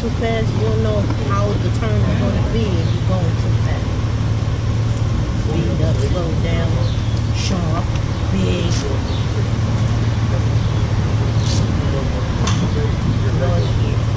too fast, you don't know how the turn is going to be if you're going too fast. Speed up, slow down, sharp, big. Here.